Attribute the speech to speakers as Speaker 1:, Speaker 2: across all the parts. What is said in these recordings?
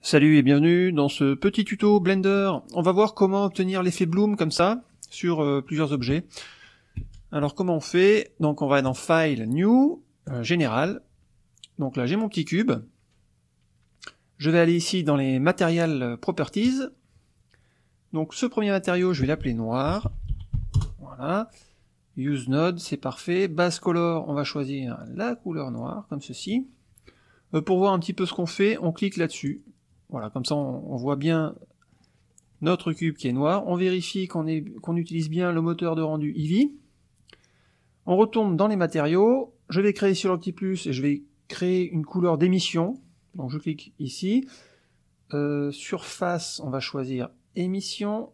Speaker 1: Salut et bienvenue dans ce petit tuto Blender. On va voir comment obtenir l'effet bloom comme ça sur euh, plusieurs objets. Alors comment on fait? Donc on va dans File, New, euh, Général. Donc là j'ai mon petit cube. Je vais aller ici dans les Material Properties. Donc ce premier matériau je vais l'appeler noir. Voilà. Use Node, c'est parfait. Base Color, on va choisir la couleur noire, comme ceci. Euh, pour voir un petit peu ce qu'on fait, on clique là-dessus. Voilà, comme ça on, voit bien notre cube qui est noir. On vérifie qu'on utilise bien le moteur de rendu Eevee. On retourne dans les matériaux. Je vais créer sur le petit plus et je vais créer une couleur d'émission. Donc je clique ici. Euh, surface, on va choisir émission.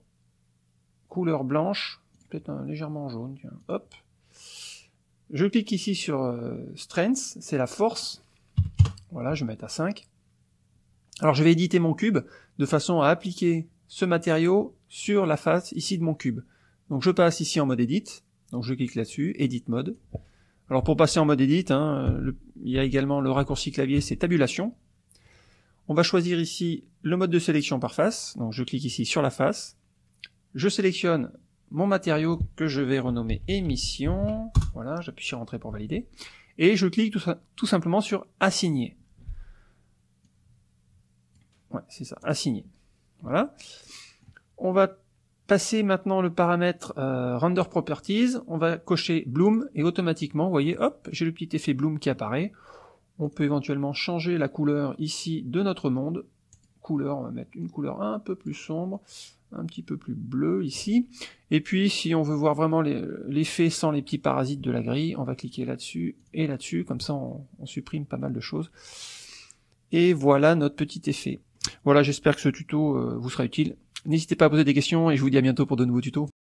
Speaker 1: Couleur blanche. Peut-être légèrement jaune. Tiens. Hop. Je clique ici sur euh, Strength, c'est la force. Voilà, je vais mettre à 5. Alors je vais éditer mon cube de façon à appliquer ce matériau sur la face ici de mon cube. Donc je passe ici en mode edit, donc je clique là-dessus, edit mode. Alors pour passer en mode edit, hein, il y a également le raccourci clavier, c'est tabulation. On va choisir ici le mode de sélection par face, donc je clique ici sur la face. Je sélectionne mon matériau que je vais renommer émission, voilà, j'appuie sur entrée pour valider, et je clique tout simplement sur assigner. Ouais, c'est ça, assigner. Voilà. On va passer maintenant le paramètre euh, Render Properties. On va cocher Bloom et automatiquement, vous voyez, hop, j'ai le petit effet Bloom qui apparaît. On peut éventuellement changer la couleur ici de notre monde. Couleur, on va mettre une couleur un peu plus sombre, un petit peu plus bleu ici. Et puis, si on veut voir vraiment l'effet sans les petits parasites de la grille, on va cliquer là-dessus et là-dessus. Comme ça, on supprime pas mal de choses. Et voilà notre petit effet. Voilà, j'espère que ce tuto euh, vous sera utile. N'hésitez pas à poser des questions et je vous dis à bientôt pour de nouveaux tutos.